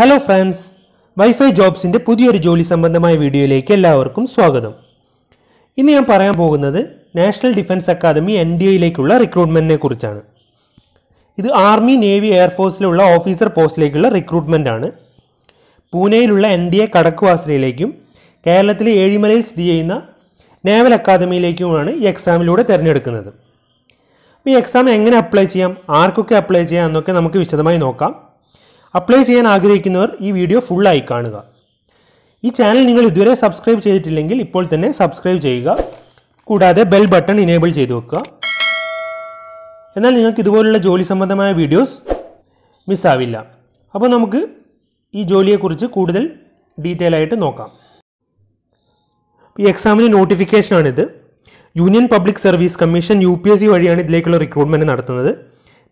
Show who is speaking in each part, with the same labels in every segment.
Speaker 1: Hello friends wifi ജോബ്സിന്റെ പുതിയൊരു ജോലി സംബന്ധമായ വീഡിയോയിലേക്ക് എല്ലാവർക്കും സ്വാഗതം. ഇന്ന് ഞാൻ പറയാൻ പോകുന്നത് National Defence Academy N D എയിലേക്കുള്ള റിക്രൂട്ട്മെന്റിനെ കുറിച്ചാണ്. ഇത് ആർമി നേവി എയർഫോഴ്സിലുള്ള ഓഫീസർ പോസ്റ്റിലേക്കുള്ള റിക്രൂട്ട്മെന്റ് ആണ്. പൂനെയിലുള്ള എൻ ഡി എ കടക്കുവാസിലേക്കും കേരളത്തിലെ ഏഴിമലയിൽ സ്ഥിതി ചെയ്യുന്ന നേവൽ അക്കാദമിയിലേക്കുമാണ് ഈ എക്സാമിലൂടെ തിരഞ്ഞെടുക്കുന്നത്. അപ്പോൾ ഈ എക്സാം എങ്ങനെ അപ്ലൈ ചെയ്യാം ആർക്കൊക്കെ അപ്ലൈ ചെയ്യാം എന്നൊക്കെ നമുക്ക് വിശദമായി നോക്കാം. അപ്ലൈ ചെയ്യാൻ ആഗ്രഹിക്കുന്നവർ ഈ വീഡിയോ ഫുള്ളായി കാണുക. ഈ ചാനൽ നിങ്ങൾ ഇതുവരെ സബ്സ്ക്രൈബ് ചെയ്തിട്ടില്ലെങ്കിൽ ഇപ്പോൾ തന്നെ സബ്സ്ക്രൈബ് ചെയ്യുക. കൂടാതെ ബെൽ ബട്ടൺ ഇനേബിൾ ചെയ്തു വെക്കുക. എന്നാൽ നിങ്ങൾക്ക് ഇതുപോലുള്ള ജോലി സംബന്ധമായ വീഡിയോസ് മിസ്സാവില്ല അപ്പോൾ നമുക്ക് ഈ ജോലിയെക്കുറിച്ച് കൂടുതൽ ഡീറ്റെയിൽ ആയിട്ട് നോക്കാം. ഈ എക്സാമിന് നോട്ടിഫിക്കേഷനാണിത് Union Public Service Commission U P S C വഴിയാണ് ഇതിലേക്കുള്ള റിക്രൂട്ട്മെന്റ് നടത്തുന്നത്.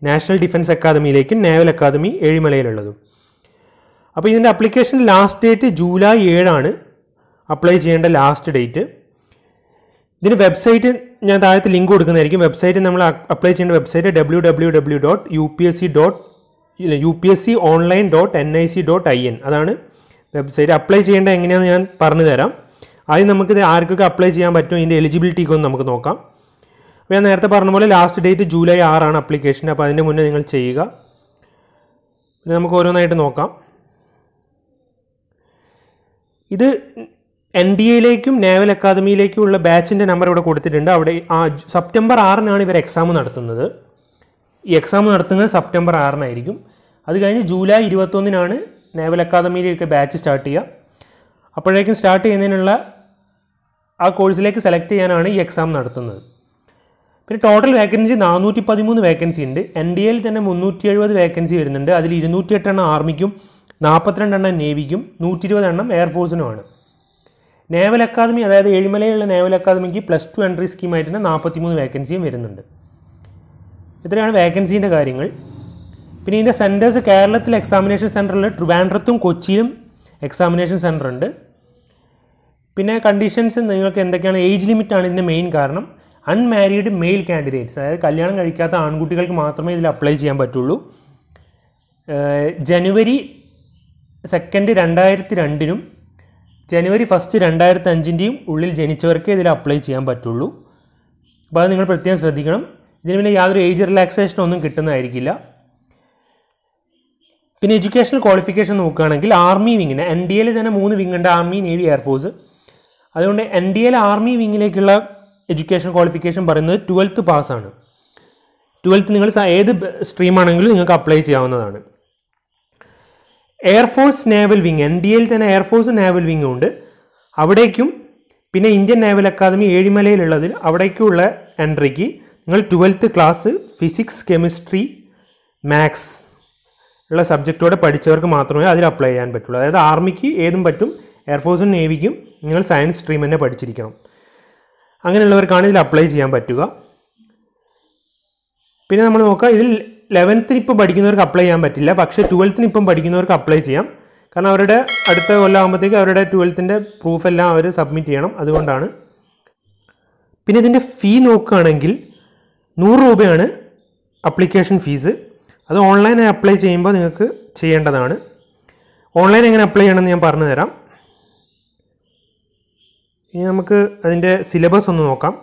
Speaker 1: നാഷണൽ ഡിഫൻസ് അക്കാദമിയിലേക്കും നേവൽ അക്കാദമി ഏഴിമലയിലുള്ളതും. അപ്പോൾ ഇതിന്റെ അപ്ലിക്കേഷൻ ലാസ്റ്റ് ഡേറ്റ് ജൂലൈ ഏഴാണ്. അപ്ലൈ ചെയ്യേണ്ട ലാസ്റ്റ് ഡേറ്റ്. ഇതിന് വെബ്സൈറ്റ് ഞാൻ താഴത്ത് ലിങ്ക് കൊടുക്കുന്നതായിരിക്കും. വെബ്സൈറ്റ് നമ്മൾ അപ്ലൈ ചെയ്യേണ്ട website W W W dot U P S C dot U P S C online dot N I C dot I N അതാണ് website. Apply ചെയ്യേണ്ട എങ്ങനെയാണെന്ന് ഞാൻ പറഞ്ഞു തരാം ആദ്യം നമുക്കിത് ആർക്കൊക്കെ അപ്ലൈ ചെയ്യാൻ പറ്റും ഇതിന്റെ എലിജിബിലിറ്റിക്കൊന്ന് നമുക്ക് നോക്കാം. അപ്പോൾ ഞാൻ നേരത്തെ പറഞ്ഞ പോലെ ലാസ്റ്റ് ഡേറ്റ് ജൂലൈ ആറാണ് അപ്ലിക്കേഷൻ അപ്പോൾ അതിന്റെ മുന്നേ നിങ്ങൾ ചെയ്യുക. പിന്നെ നമുക്ക് ഓരോന്നായിട്ട് നോക്കാം. ഇത് എൻ ഡി എയിലേക്കും നേവൽ അക്കാദമിയിലേക്കും ഉള്ള ബാച്ചിന്റെ നമ്പർ ഇവിടെ കൊടുത്തിട്ടുണ്ട്. അവിടെ ആ സെപ്റ്റംബർ ആറിനാണ് ഇവർ എക്സാം നടത്തുന്നത്. ഈ എക്സാം നടത്തുന്നത് സെപ്റ്റംബർ ആറിനായിരിക്കും. അത് കഴിഞ്ഞ് ജൂലൈ ഇരുപത്തൊന്നിനാണ് നേവൽ അക്കാദമിയിലേക്ക് ബാച്ച് സ്റ്റാർട്ട് ചെയ്യുക. അപ്പോഴേക്കും സ്റ്റാർട്ട് ചെയ്യുന്നതിനുള്ള ആ കോഴ്സിലേക്ക് സെലക്ട് ചെയ്യാനാണ് ഈ എക്സാം നടത്തുന്നത്. പിന്നെ ടോട്ടൽ വേക്കൻസി നാനൂറ്റി പതിമൂന്ന് വേക്കൻസി ഉണ്ട്. എൻ ഡി എയിൽ തന്നെ മുന്നൂറ്റി എഴുപത് വേക്കൻസി വരുന്നുണ്ട്. അതിൽ ഇരുന്നൂറ്റി എട്ട് എണ്ണം ആർമിക്കും നാൽപ്പത്തിരണ്ട് എണ്ണം നേവിക്കും നൂറ്റി ഇരുപത് എണ്ണം എയർഫോഴ്സിനുമാണ് നേവൽ അക്കാദമി അതായത് ഏഴിമലയിലുള്ള നേവൽ അക്കാദമിക്ക് പ്ലസ് ടു എൻട്രി സ്കീമായിട്ട് തന്നെ നാൽപ്പത്തിമൂന്ന് വേക്കൻസിയും വരുന്നുണ്ട്. ഇത്രയാണ് വേക്കൻസീന്റെ കാര്യങ്ങൾ. പിന്നെ ഇതിന്റെ സെന്റേഴ്സ് കേരളത്തിൽ എക്സാമിനേഷൻ സെന്ററിൽ ട്രിവാൻഡ്രത്തും കൊച്ചിയിലും എക്സാമിനേഷൻ സെന്റർ ഉണ്ട്. പിന്നെ കണ്ടീഷൻസ് നിങ്ങൾക്ക് എന്തൊക്കെയാണ്? ഏജ് ലിമിറ്റാണ് ഇതിന്റെ മെയിൻ കാരണം. അൺമാരീഡ് മെയിൽ കാൻഡിഡേറ്റ്സ് അതായത് കല്യാണം കഴിക്കാത്ത ആൺകുട്ടികൾക്ക് മാത്രമേ ഇതിൽ അപ്ലൈ ചെയ്യാൻ പറ്റുള്ളൂ. ജനുവരി സെക്കൻഡ് രണ്ടായിരത്തി രണ്ടിനും ജനുവരി ഫസ്റ്റ് രണ്ടായിരത്തി അഞ്ചിന്റെയും ഉള്ളിൽ ജനിച്ചവർക്കേ ഇതിൽ അപ്ലൈ ചെയ്യാൻ പറ്റുള്ളൂ. അപ്പോൾ അത് നിങ്ങൾ പ്രത്യേകം ശ്രദ്ധിക്കണം. ഇതിന് പിന്നെ യാതൊരു ഏജ് റിലാക്സേഷൻ ഒന്നും കിട്ടുന്നതായിരിക്കില്ല. പിന്നെ എഡ്യൂക്കേഷണൽ ക്വാളിഫിക്കേഷൻ നോക്കുകയാണെങ്കിൽ ആർമി വിങ്ങിന് എൻ ഡി എയിൽ തന്നെ മൂന്ന് വിങ് ഉണ്ട് ആർമി നേവി എയർഫോഴ്സ് അതുകൊണ്ട് എൻ ഡി എയിൽ ആർമി വിങ്ങിലേക്കുള്ള എഡ്യൂക്കേഷൻ ക്വാളിഫിക്കേഷൻ പറയുന്നത് ട്വൽത്ത് പാസ്സാണ്. ട്വൽത്ത് നിങ്ങൾ ഏത് സ്ട്രീമാണെങ്കിലും നിങ്ങൾക്ക് അപ്ലൈ ചെയ്യാവുന്നതാണ്. Air force naval wing N D എയിൽ തന്നെ എയർഫോഴ്സ് നേവൽ വിങ് ഉണ്ട്. അവിടേക്കും പിന്നെ ഇന്ത്യൻ നേവൽ അക്കാദമി ഏഴിമലയിലുള്ളതിൽ അവിടേക്കുള്ള എൻട്രിക്ക് നിങ്ങൾ twelfth class physics chemistry maths ഉള്ള സബ്ജക്റ്റോടെ പഠിച്ചവർക്ക് മാത്രമേ അതിൽ അപ്ലൈ ചെയ്യാൻ പറ്റുള്ളൂ. അതായത് ആർമിക്ക് ഏതും പറ്റും എയർഫോഴ്സും നേവിക്കും നിങ്ങൾ സയൻസ് സ്ട്രീം തന്നെ പഠിച്ചിരിക്കണം. അങ്ങനെയുള്ളവർക്കാണ് ഇതിൽ അപ്ലൈ ചെയ്യാൻ പറ്റുക. പിന്നെ നമ്മൾ നോക്കുക ഇതിൽ ലെവൻത്തിന് ഇപ്പം പഠിക്കുന്നവർക്ക് അപ്ലൈ ചെയ്യാൻ പറ്റില്ല. പക്ഷേ ട്വൽത്തിന് ഇപ്പം പഠിക്കുന്നവർക്ക് അപ്ലൈ ചെയ്യാം. കാരണം അവരുടെ അടുത്ത കൊല്ലാകുമ്പോഴത്തേക്ക് അവരുടെ ട്വൽത്തിന്റെ പ്രൂഫ് എല്ലാം അവർ സബ്മിറ്റ് ചെയ്യണം. അതുകൊണ്ടാണ്. പിന്നെ ഇതിന്റെ ഫീ നോക്കുകയാണെങ്കിൽ നൂറ് രൂപയാണ് അപ്ലിക്കേഷൻ ഫീസ് അത് ഓൺലൈനായി അപ്ലൈ ചെയ്യുമ്പോൾ നിങ്ങൾക്ക് ചെയ്യേണ്ടതാണ്. ഓൺലൈൻ എങ്ങനെ അപ്ലൈ ചെയ്യണമെന്ന് ഞാൻ പറഞ്ഞു തരാം ഇനി നമുക്ക് അതിന്റെ സിലബസ് ഒന്ന് നോക്കാം.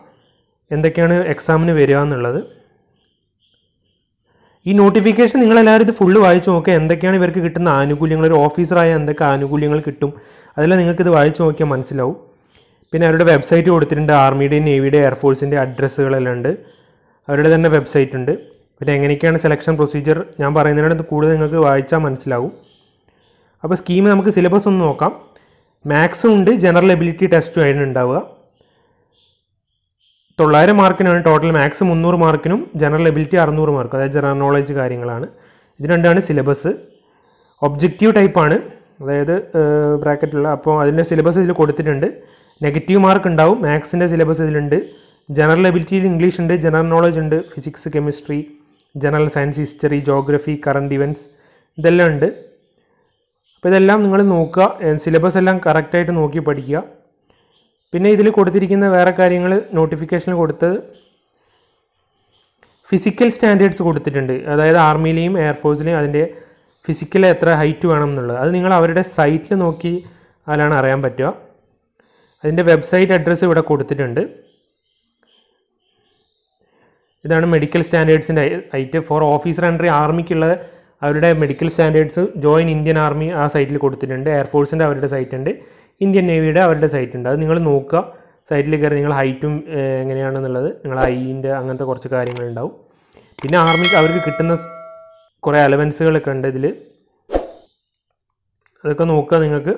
Speaker 1: എന്തൊക്കെയാണ് എക്സാമിന് വരിക എന്നുള്ളത്. ഈ നോട്ടിഫിക്കേഷൻ നിങ്ങളെല്ലാവരും ഇത് ഫുള്ള് വായിച്ചു നോക്കുക. എന്തൊക്കെയാണ് ഇവർക്ക് കിട്ടുന്ന ആനുകൂല്യങ്ങൾ? ഒരു ഓഫീസറായ എന്തൊക്കെ ആനുകൂല്യങ്ങൾ കിട്ടും? അതെല്ലാം നിങ്ങൾക്കിത് വായിച്ചു നോക്കിയാൽ മനസ്സിലാവും. പിന്നെ അവരുടെ വെബ്സൈറ്റ് കൊടുത്തിട്ടുണ്ട്. ആർമിയുടെയും നേവിയുടെ എയർഫോഴ്സിന്റെ അഡ്രസ്സുകളെല്ലാം ഉണ്ട്. അവരുടെ തന്നെ വെബ്സൈറ്റ് ഉണ്ട്. പിന്നെ എങ്ങനെയൊക്കെയാണ് സെലക്ഷൻ പ്രൊസീജിയർ ഞാൻ പറയുന്നതിനോട് കൂടുതൽ നിങ്ങൾക്ക് വായിച്ചാൽ മനസ്സിലാവും. അപ്പോൾ സ്കീം നമുക്ക് സിലബസ് ഒന്ന് നോക്കാം. മാത്സും ഉണ്ട്. ജനറൽ എബിലിറ്റി ടെസ്റ്റും ആയിരുന്നു ഉണ്ടാവുക. തൊള്ളായിരം മാർക്കിനാണ് ടോട്ടൽ മാത്സ് മുന്നൂറ് മാർക്കിനും ജനറൽ എബിലിറ്റി അറുന്നൂറ് മാർക്ക്. അതായത് ജനറൽ നോളജ് കാര്യങ്ങളാണ്. ഇത് രണ്ടാണ് സിലബസ് ഒബ്ജക്റ്റീവ് ടൈപ്പാണ് അതായത് ബ്രാക്കറ്റുള്ള അപ്പോൾ അതിന്റെ സിലബസ് ഇതിൽ കൊടുത്തിട്ടുണ്ട്. നെഗറ്റീവ് മാർക്ക് ഉണ്ടാവും. മാത്സിന്റെ സിലബസ് ഇതിലുണ്ട്. ജനറൽ എബിലിറ്റിയിൽ ഇംഗ്ലീഷ് ഉണ്ട്. ജനറൽ നോളജ് ഉണ്ട്. Physics chemistry general science history geography current events ഇതെല്ലാം ഉണ്ട്. അപ്പോൾ ഇതെല്ലാം നിങ്ങൾ നോക്കുക. സിലബസ് എല്ലാം കറക്റ്റായിട്ട് നോക്കി പഠിക്കുക. പിന്നെ ഇതിൽ കൊടുത്തിരിക്കുന്ന വേറെ കാര്യങ്ങൾ നോട്ടിഫിക്കേഷനിൽ കൊടുത്തത് ഫിസിക്കൽ സ്റ്റാൻഡേർഡ്സ് കൊടുത്തിട്ടുണ്ട്. അതായത് ആർമിയിലെയും എയർഫോഴ്സിലെയും അതിന്റെ ഫിസിക്കൽ എത്ര ഹൈറ്റ് വേണം എന്നുള്ളത്. അത് നിങ്ങൾ അവരുടെ സൈറ്റിൽ നോക്കി അതിലാണ് അറിയാൻ പറ്റുക. അതിന്റെ വെബ്സൈറ്റ് അഡ്രസ്സ് ഇവിടെ കൊടുത്തിട്ടുണ്ട്. ഇതാണ് മെഡിക്കൽ സ്റ്റാൻഡേർഡ്സിന്റെ ഹൈറ്റ് ഫോർ ഓഫീസർ എൻട്രി ആർമിക്കുള്ള അവരുടെ medical standards join Indian army ആ സൈറ്റിൽ കൊടുത്തിട്ടുണ്ട്. എയർഫോഴ്സിന്റെ അവരുടെ സൈറ്റ് ഉണ്ട്. ഇന്ത്യൻ നേവിയുടെ അവരുടെ സൈറ്റ് ഉണ്ട്. അത് നിങ്ങൾ നോക്കുക. സൈറ്റിൽ കയറി നിങ്ങൾ ഹൈറ്റും എങ്ങനെയാണെന്നുള്ളത് നിങ്ങൾ ഐന്റെ അങ്ങനത്തെ കുറച്ച് കാര്യങ്ങളുണ്ടാവും. പിന്നെ ആർമിക്ക് അവർക്ക് കിട്ടുന്ന കുറേ അലവൻസുകളൊക്കെ ഉണ്ട് ഇതിൽ അതൊക്കെ നോക്കുക നിങ്ങൾക്ക്.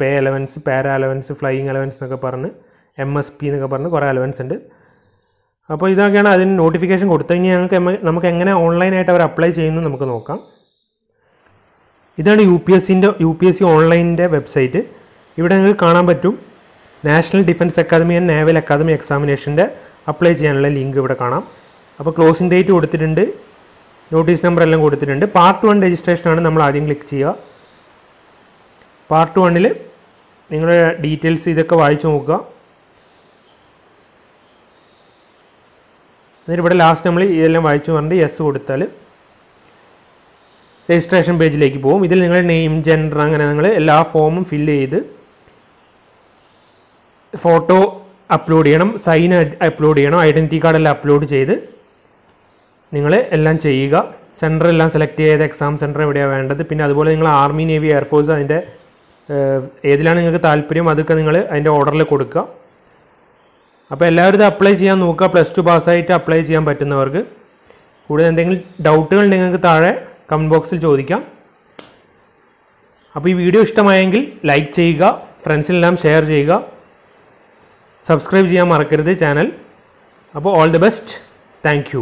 Speaker 1: Pay allowance para allowance flying allowance എന്നൊക്കെ പറഞ്ഞ് എം എസ് പി എന്നൊക്കെ പറഞ്ഞ് കുറേ അലവൻസ് ഉണ്ട്. അപ്പോൾ ഇതൊക്കെയാണ് അതിന് നോട്ടിഫിക്കേഷൻ കൊടുത്തു കഴിഞ്ഞാൽ ഞങ്ങൾക്ക് നമുക്ക് എങ്ങനെ ഓൺലൈനായിട്ട് അവർ അപ്ലൈ ചെയ്യുന്നു നമുക്ക് നോക്കാം. ഇതാണ് യു പി എസ് സിന്റെ യു പി എസ് സി ഓൺലൈനിന്റെ വെബ്സൈറ്റ് ഇവിടെ നിങ്ങൾക്ക് കാണാൻ പറ്റും. National Defence Academy and Naval Academy എക്സാമിനേഷന്റെ apply ചെയ്യാനുള്ള ലിങ്ക് ഇവിടെ കാണാം. അപ്പോൾ ക്ലോസിംഗ് ഡേറ്റ് കൊടുത്തിട്ടുണ്ട്. നോട്ടീസ് നമ്പർ എല്ലാം കൊടുത്തിട്ടുണ്ട്. പാർട്ട് വൺ രജിസ്ട്രേഷനാണ് നമ്മൾ ആദ്യം ക്ലിക്ക് ചെയ്യുക. പാർട്ട് വണ്ണിൽ നിങ്ങളുടെ ഡീറ്റെയിൽസ് ഇതൊക്കെ വായിച്ചു നോക്കുക. എന്നിട്ട് ഇവിടെ ലാസ്റ്റ് നമ്മൾ ഇതെല്ലാം വായിച്ചു പറഞ്ഞിട്ട് യെസ് കൊടുത്താൽ രജിസ്ട്രേഷൻ പേജിലേക്ക് പോകും. ഇതിൽ നിങ്ങൾ നെയിം ജെൻഡർ അങ്ങനെ നിങ്ങൾ എല്ലാ ഫോമും ഫില്ല് ചെയ്ത് ഫോട്ടോ അപ്ലോഡ് ചെയ്യണം സൈൻ അപ്ലോഡ് ചെയ്യണം ഐഡന്റിറ്റി കാർഡെല്ലാം അപ്ലോഡ് ചെയ്ത് നിങ്ങൾ എല്ലാം ചെയ്യുക. സെന്റർ എല്ലാം സെലക്ട് ചെയ്ത് എക്സാം സെന്റർ എവിടെയാണ് വേണ്ടത്. പിന്നെ അതുപോലെ നിങ്ങൾ ആർമി നേവി എയർഫോഴ്സ് അതിന്റെ ഏതിലാണ് നിങ്ങൾക്ക് താല്പര്യം അതൊക്കെ നിങ്ങൾ അതിന്റെ ഓർഡറിൽ കൊടുക്കുക. അപ്പോൾ എല്ലാവരും ഇത് അപ്ലൈ ചെയ്യാൻ നോക്കുക. പ്ലസ് ടു പാസ്സായിട്ട് അപ്ലൈ ചെയ്യാൻ പറ്റുന്നവർക്ക്. കൂടുതൽ എന്തെങ്കിലും ഡൗട്ടുകൾ നിങ്ങൾക്ക് താഴെ കമന്റ് ബോക്സിൽ ചോദിക്കാം. അപ്പോൾ ഈ വീഡിയോ ഇഷ്ടമായെങ്കിൽ ലൈക്ക് ചെയ്യുക ഫ്രണ്ട്സിനെല്ലാം ഷെയർ ചെയ്യുക. സബ്സ്ക്രൈബ് ചെയ്യാൻ മറക്കരുത് ചാനൽ അപ്പോൾ ഓൾ ദി ബെസ്റ്റ് താങ്ക്